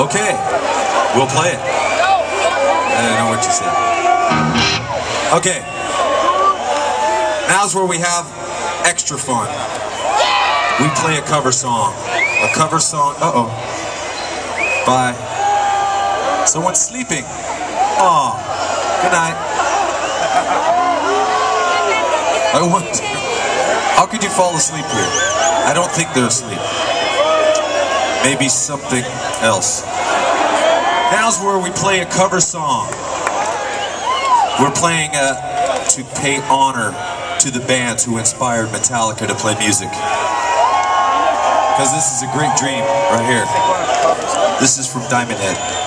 Okay, we'll play it. I don't know what you said. Okay, now's where we have extra fun. We play a cover song. A cover song, uh-oh, by someone sleeping. Oh, good night. I want. How could you fall asleep here? I don't think they're asleep. Maybe something else. Now's where we play a cover song. We're playing uh, to pay honor to the bands who inspired Metallica to play music. Because this is a great dream right here. This is from Diamond Head.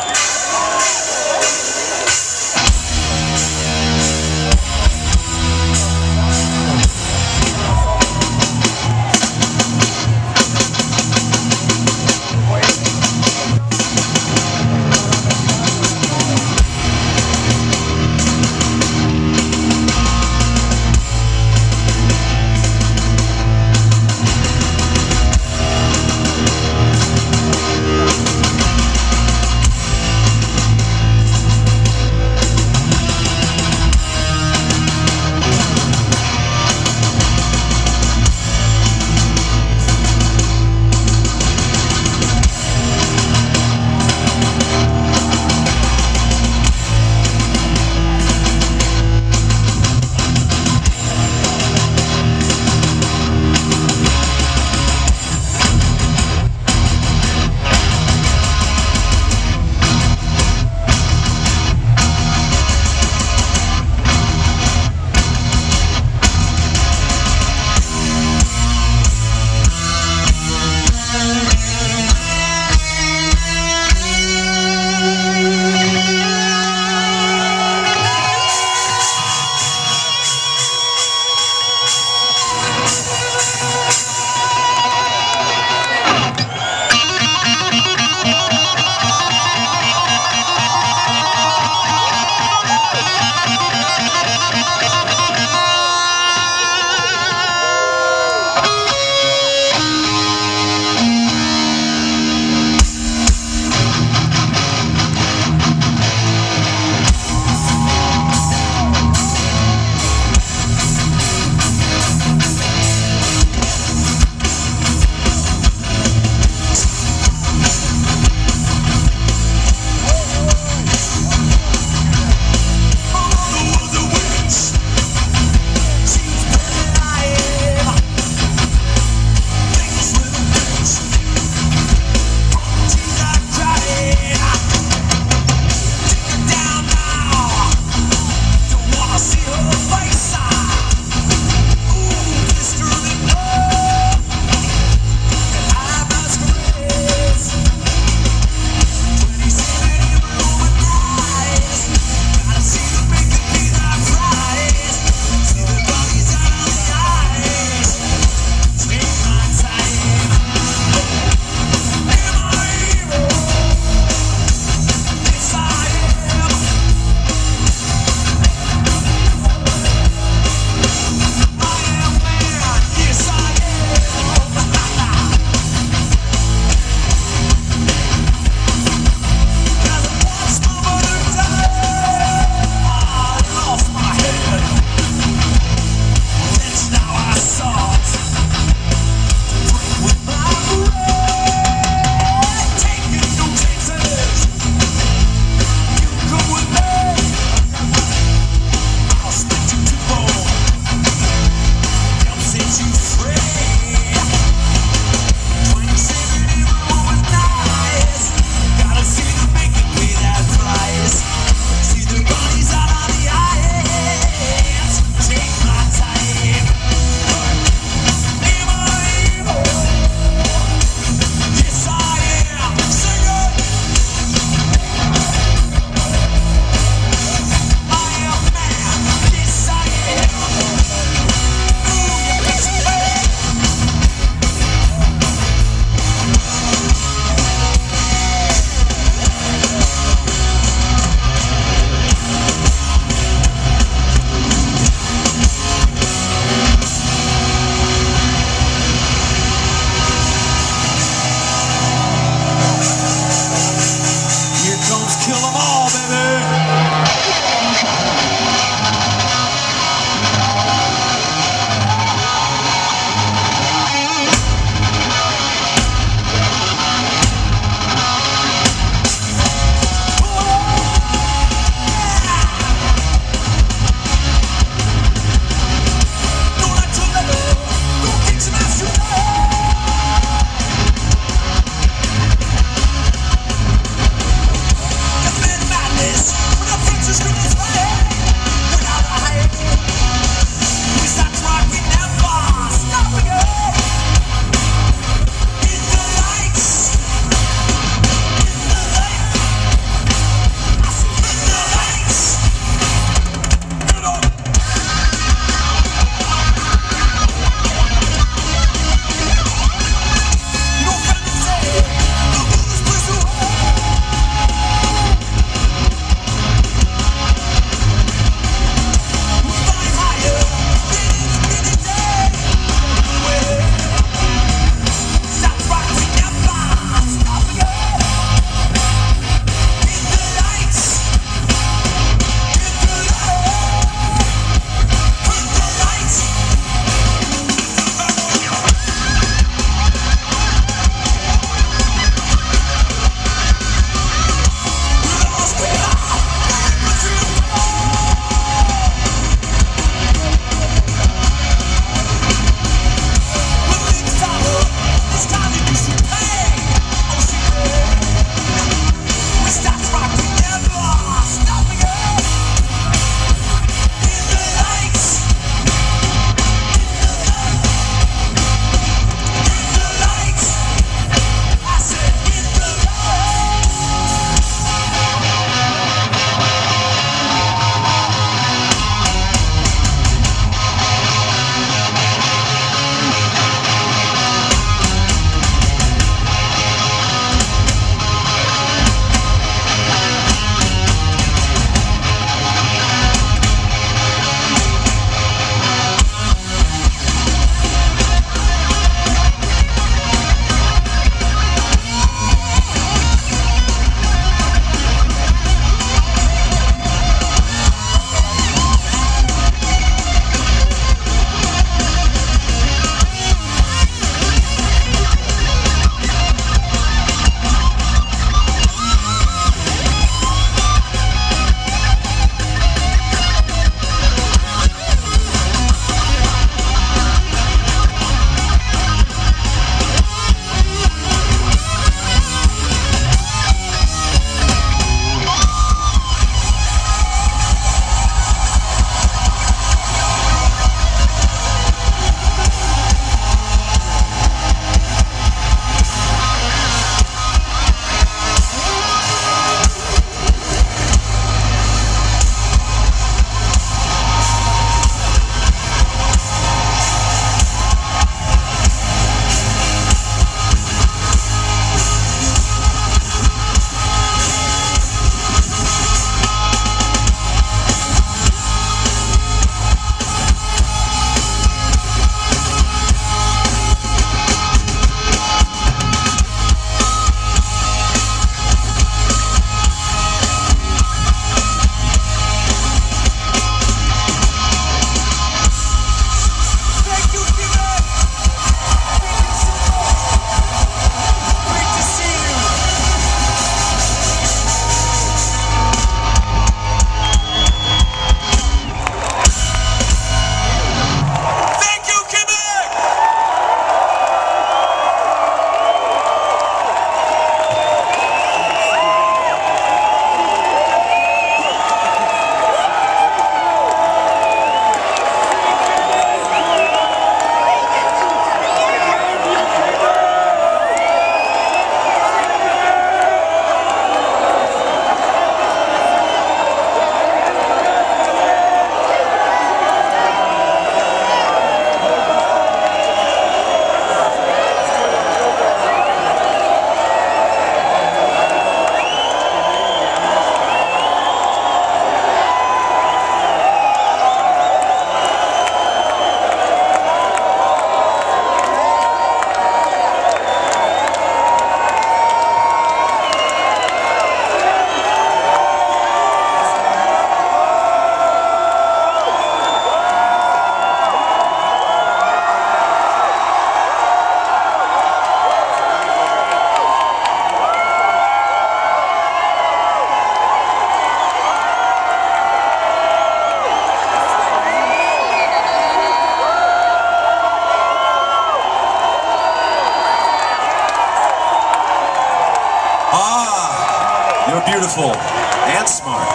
Beautiful and smart.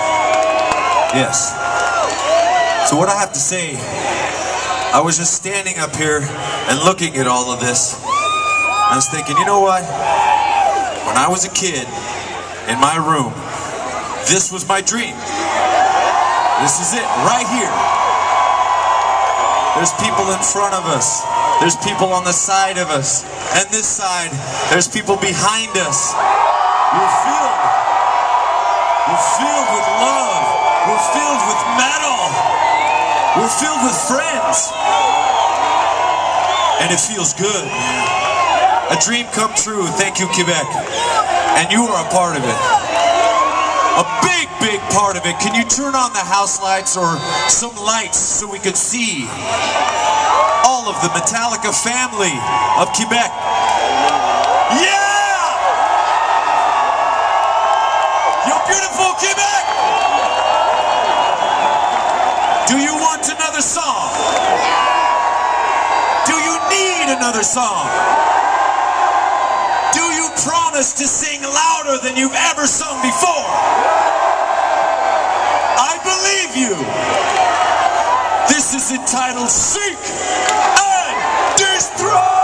Yes. So what I have to say, I was just standing up here and looking at all of this. I was thinking, you know what? When I was a kid, in my room, this was my dream. This is it, right here. There's people in front of us. There's people on the side of us. And this side, there's people behind us. We're filled. We're filled with love. We're filled with metal. We're filled with friends. And it feels good. A dream come true. Thank you, Quebec. And you are a part of it. A big, big part of it. Can you turn on the house lights or some lights so we could see all of the Metallica family of Quebec? Yeah! Do you want another song? Do you need another song? Do you promise to sing louder than you've ever sung before? I believe you. This is entitled Seek and Destroy!